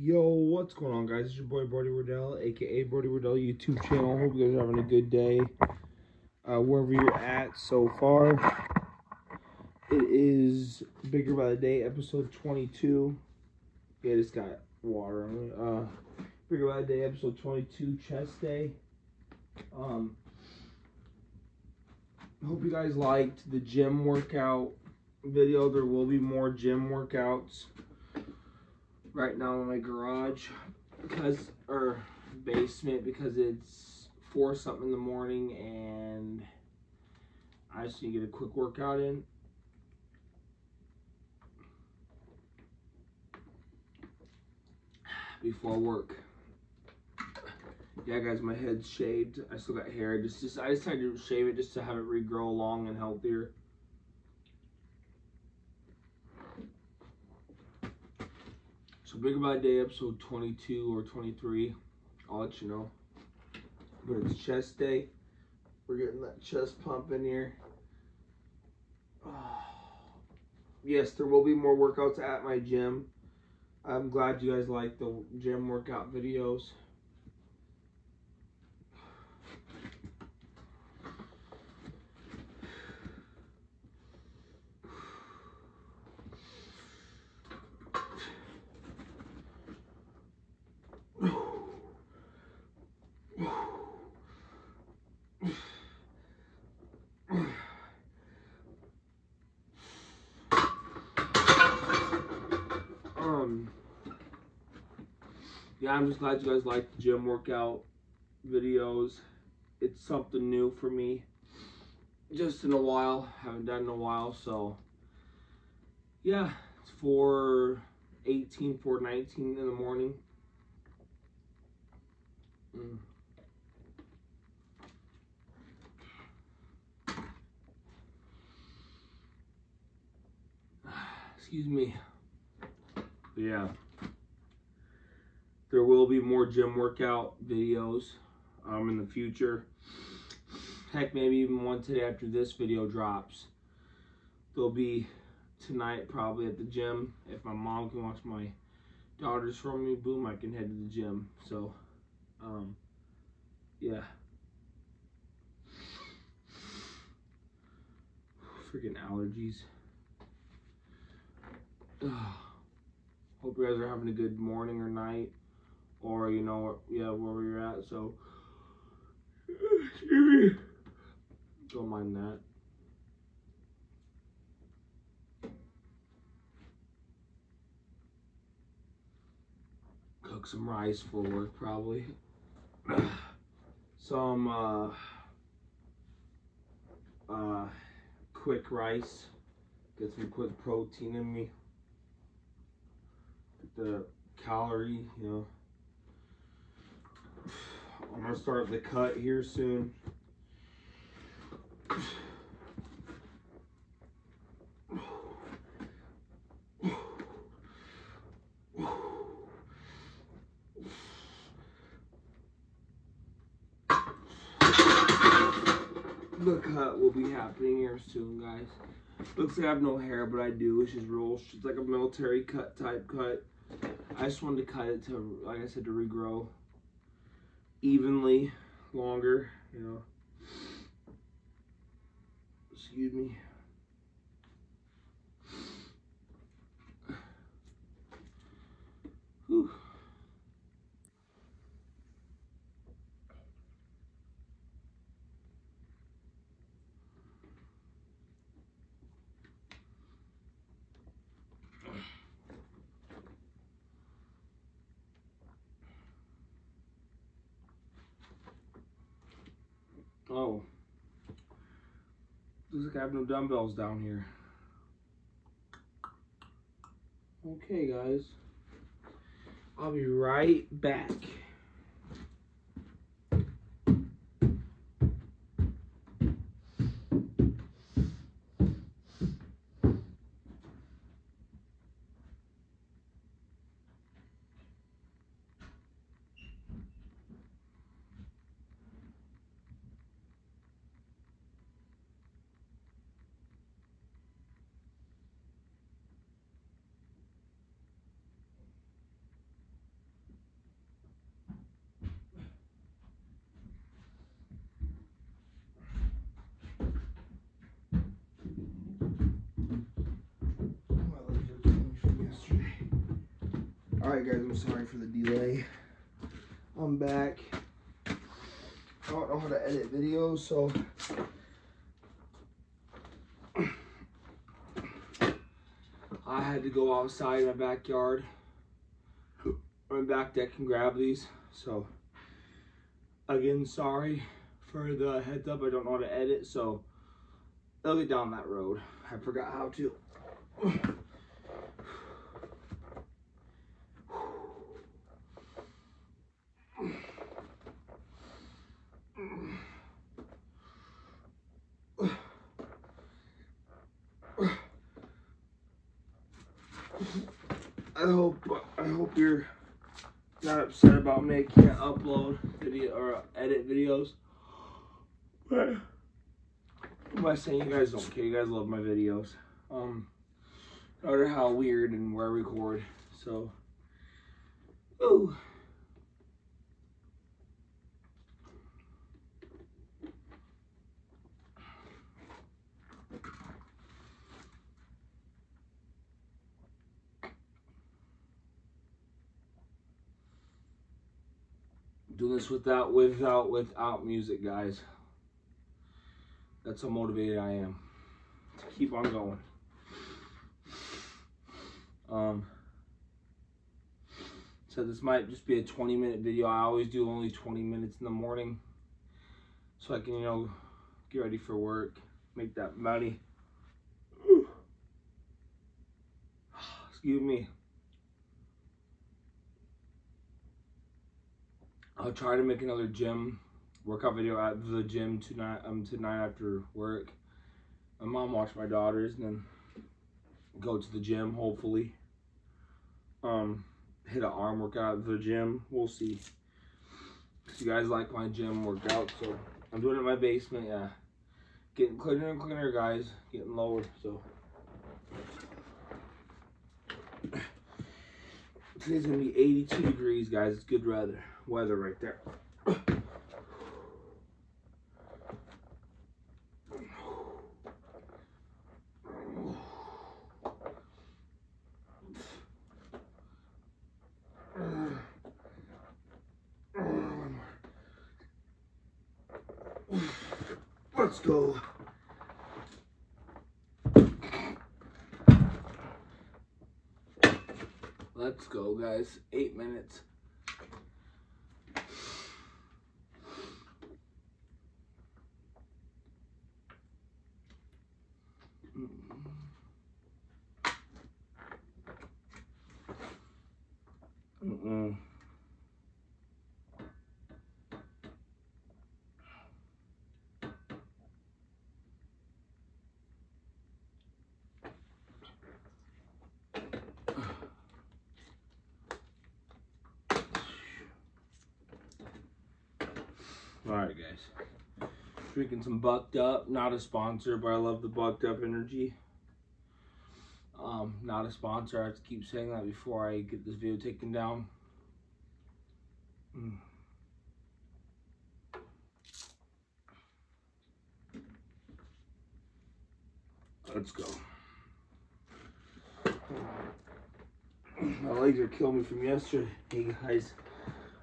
Yo, what's going on, guys? It's your boy Brody Wardell, aka Brody Wardell YouTube channel. Hope you guys are having a good day, uh, wherever you're at so far. It is Bigger by the Day, episode 22. Yeah, just got water on me. Uh, Bigger by the Day, episode 22, chest day. Um, hope you guys liked the gym workout video. There will be more gym workouts right now in my garage because or basement because it's four something in the morning and I just need to get a quick workout in. Before work. Yeah guys, my head's shaved. I still got hair. Just just I decided to shave it just to have it regrow long and healthier. So Bigger by Day episode 22 or 23. I'll let you know. But it's chest day. We're getting that chest pump in here. Yes, there will be more workouts at my gym. I'm glad you guys like the gym workout videos. Um, yeah, I'm just glad you guys like the gym workout videos. It's something new for me. Just in a while, haven't done in a while, so yeah, it's 418, 419 in the morning. Mm. Excuse me. Yeah. There will be more gym workout videos um, in the future. Heck, maybe even one today after this video drops. There'll be tonight probably at the gym. If my mom can watch my daughters from me, boom, I can head to the gym. So, um, yeah. Freaking allergies. Hope you guys are having a good morning or night, or you know, yeah, wherever you're at. So. Don't mind that. Cook some rice for work, probably. some uh, uh, quick rice. Get some quick protein in me the calorie, you know. I'm gonna start the cut here soon. The cut will be happening here soon, guys. Looks like I have no hair, but I do, which is real. It's like a military cut type cut. I just wanted to cut it to, like I said, to regrow evenly longer, you know. Excuse me. Whew. Oh. Looks like I have no dumbbells down here. Okay, guys. I'll be right back. Alright guys, I'm sorry for the delay. I'm back. I don't know how to edit videos, so I had to go outside in my backyard my back deck and grab these. So again, sorry for the heads up. I don't know how to edit, so I'll get down that road. I forgot how to. Hope I hope you're not upset about me. I can't upload video or edit videos. But am I saying you guys don't care? You guys love my videos. Um, no matter how weird and where I record. So, ooh. Doing this without, without, without music, guys. That's how motivated I am to keep on going. Um, so this might just be a 20 minute video. I always do only 20 minutes in the morning so I can, you know, get ready for work, make that money. Excuse me. I'll try to make another gym workout video at the gym tonight um tonight after work. My mom watch my daughters and then go to the gym hopefully. Um hit an arm workout at the gym. We'll see. You guys like my gym workout, so I'm doing it in my basement, yeah. Getting cleaner and cleaner, guys. Getting lower, so. Today's gonna be 82 degrees, guys. It's good weather weather right there. Let's go. Let's go, guys. Eight minutes. All right, guys. Drinking some Bucked Up. Not a sponsor, but I love the Bucked Up energy. Um, not a sponsor. I have to keep saying that before I get this video taken down. Mm. Let's go. My legs are killing me from yesterday, hey guys.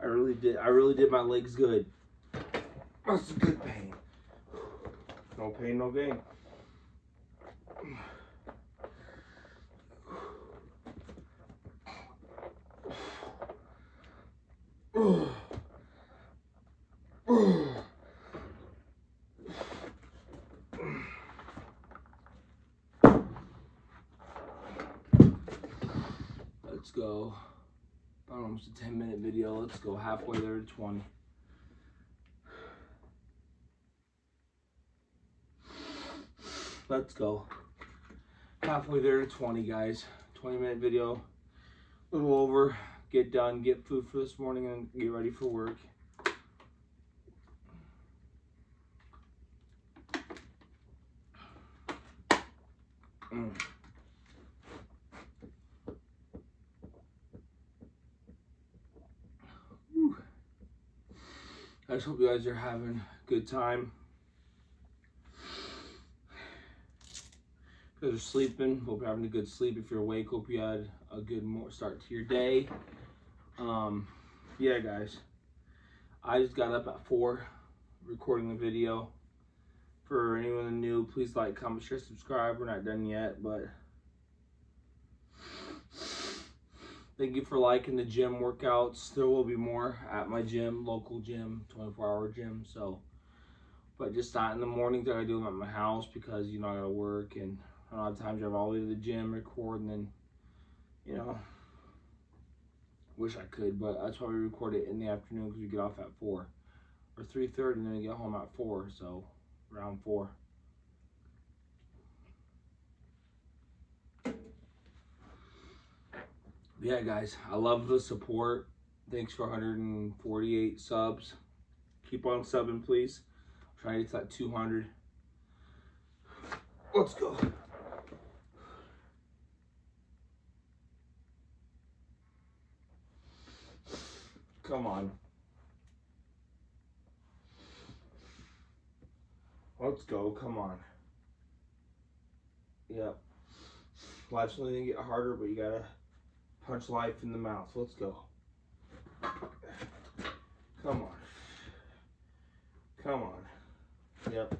I really did. I really did my legs good. That's a good pain. No pain, no gain. Let's go. About almost a 10 minute video. Let's go halfway there to 20. Let's go. Halfway there to 20, guys. 20 minute video. A little over get done, get food for this morning, and get ready for work. Mm. I just hope you guys are having a good time. Guys are sleeping. Hope you're having a good sleep. If you're awake, hope you had a good start to your day. Um, yeah, guys. I just got up at 4 recording the video. For anyone new, please like, comment, share, subscribe. We're not done yet, but thank you for liking the gym workouts. There will be more at my gym, local gym, 24 hour gym. So, but just not in the mornings. That I do them at my house because you know I gotta work and a lot of times drive all the way to the gym, record, and then you know, wish I could, but that's why we record it in the afternoon because we get off at four or three thirty, and then we get home at four, so around four. yeah, guys, I love the support. Thanks for 148 subs. Keep on subbing, please. I'm trying to get to that 200. Let's go. Come on. Let's go. Come on. Yep. Life's only gonna get harder, but you gotta punch life in the mouth. Let's go. Come on. Come on. Yep.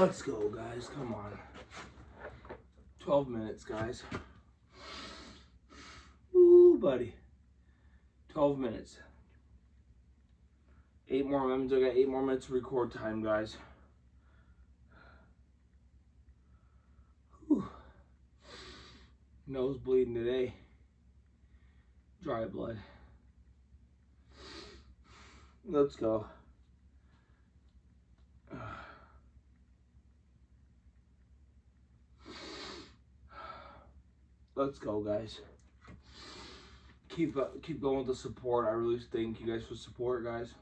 Let's go, guys. Come on. 12 minutes, guys. Ooh, buddy. 12 minutes. Eight more minutes. I got eight more minutes of record time, guys. Nose bleeding today. Dry blood. Let's go. Let's go, guys. Keep uh, keep going with the support. I really thank you guys for support, guys.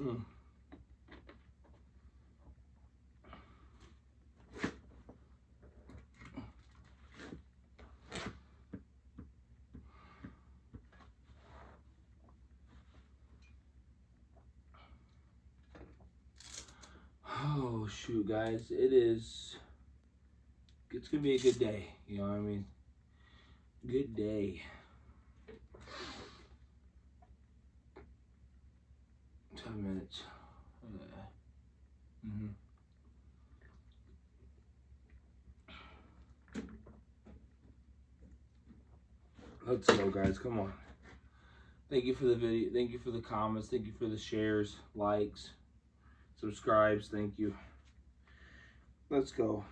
Mm. Oh shoot guys, it is it's gonna be a good day. You know what I mean? Good day. Ten minutes. mm -hmm. Let's go, guys. Come on. Thank you for the video. Thank you for the comments. Thank you for the shares, likes, subscribes. Thank you. Let's go.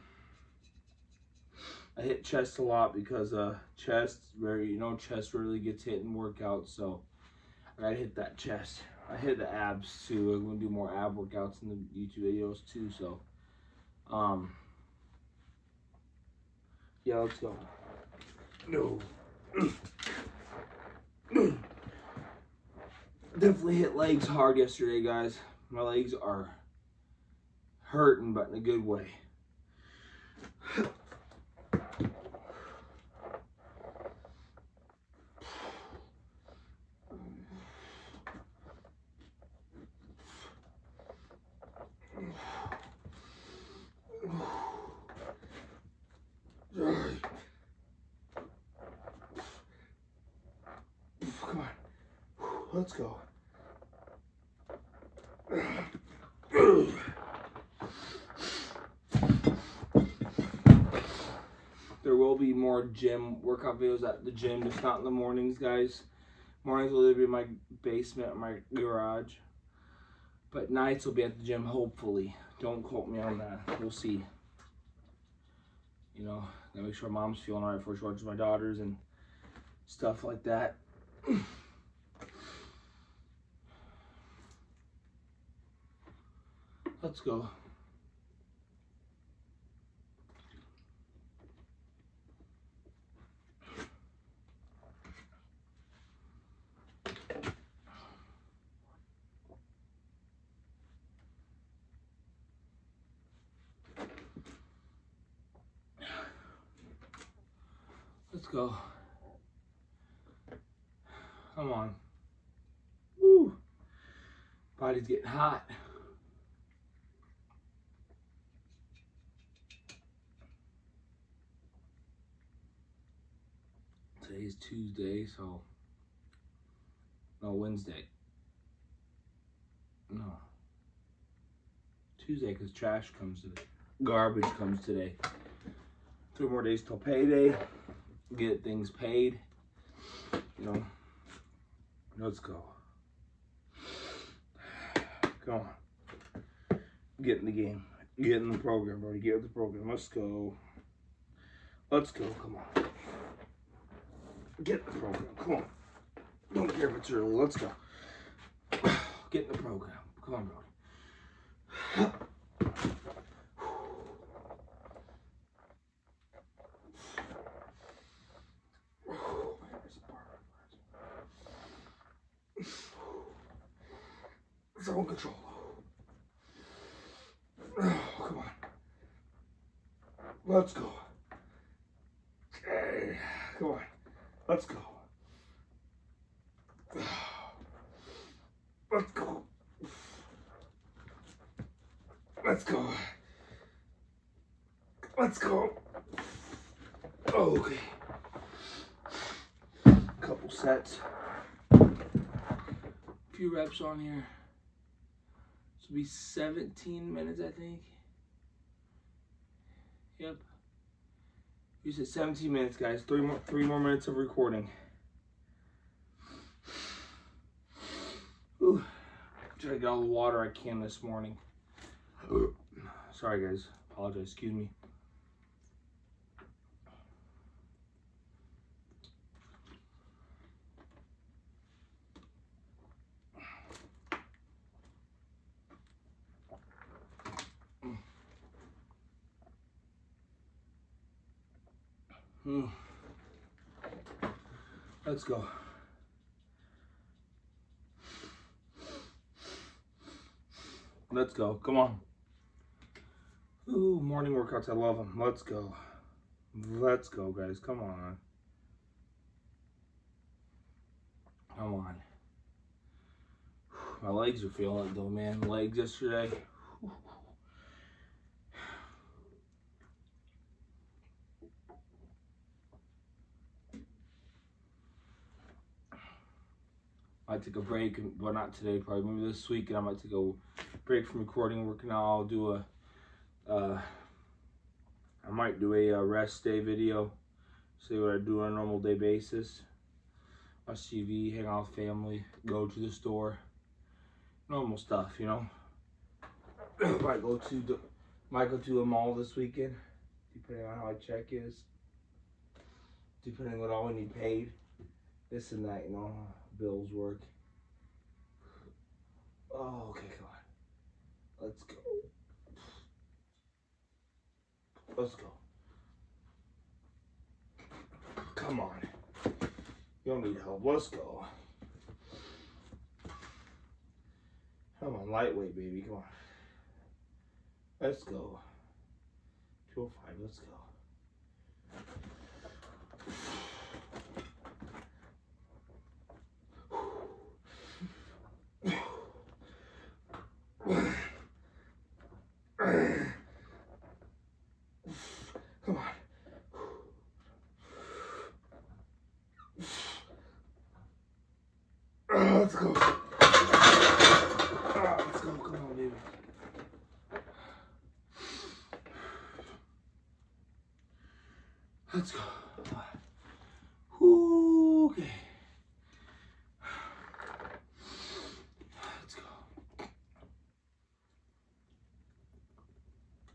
I hit chest a lot because uh, chest, very you know, chest really gets hit in workouts. So I gotta hit that chest. I hit the abs too. I'm gonna do more ab workouts in the YouTube videos too. So, um, yeah, let's go. No. Definitely hit legs hard yesterday, guys. My legs are hurting, but in a good way. Let's go. There will be more gym workout videos at the gym, just not in the mornings, guys. Mornings will be in my basement my garage. But nights will be at the gym, hopefully. Don't quote me on that. We'll see. You know, gotta make sure mom's feeling alright before she watches my daughters and stuff like that. let's go. Let's go. Come on. Woo. Body's getting hot. Today's Tuesday, so no Wednesday. No. Tuesday because trash comes today. Garbage comes today. Three more days till payday. Get things paid. You know. Let's go. Come on. Get in the game. Get in the program, buddy. Get in the program. Let's go. Let's go. Come on. Get in the program. Come on. Don't care if it's early. Let's go. Get in the program. Come on, Brody. Control. Oh, come on. Let's go. Okay. Come on. Let's go. Let's go. Let's go. Let's go. Okay. Couple sets. a Few reps on here. This will be 17 minutes, I think. Yep. You said 17 minutes, guys. Three more, three more minutes of recording. Ooh, trying to get all the water I can this morning. Sorry, guys. Apologize. Excuse me. Let's go. Let's go. Come on. Ooh, morning workouts. I love them. Let's go. Let's go, guys. Come on. Come on. My legs are feeling it though, man. Legs yesterday. I take a break, well, not today, probably maybe this week, and I might take a break from recording, working out. I'll do a, uh, I might do a, a uh, rest day video, see what I do on a normal day basis. Watch TV, hang out with family, go to the store, normal stuff, you know. might go to the, might go to a mall this weekend, depending on how my check is, depending on what all we need paid, this and that, you know bills work. Oh, okay, come on. Let's go. Let's go. Come on. You don't need help. Let's go. Come on, lightweight, baby. Come on. Let's go. 205, let's go. Let's go. Ah, let's go. Come on, baby. Let's go. Okay. Let's go.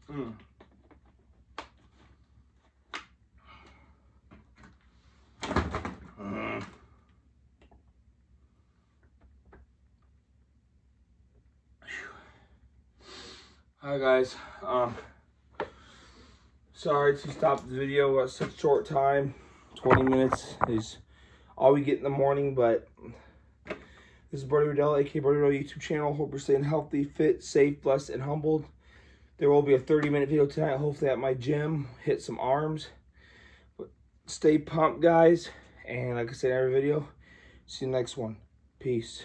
Hmm. Hi guys, um, sorry to stop the video at such short time. 20 minutes is all we get in the morning, but this is Brody Wardell, aka Brody Wardell YouTube channel. Hope you're staying healthy, fit, safe, blessed, and humbled. There will be a 30 minute video tonight, hopefully at my gym, hit some arms. But stay pumped, guys. And like I said in every video, see you next one. Peace.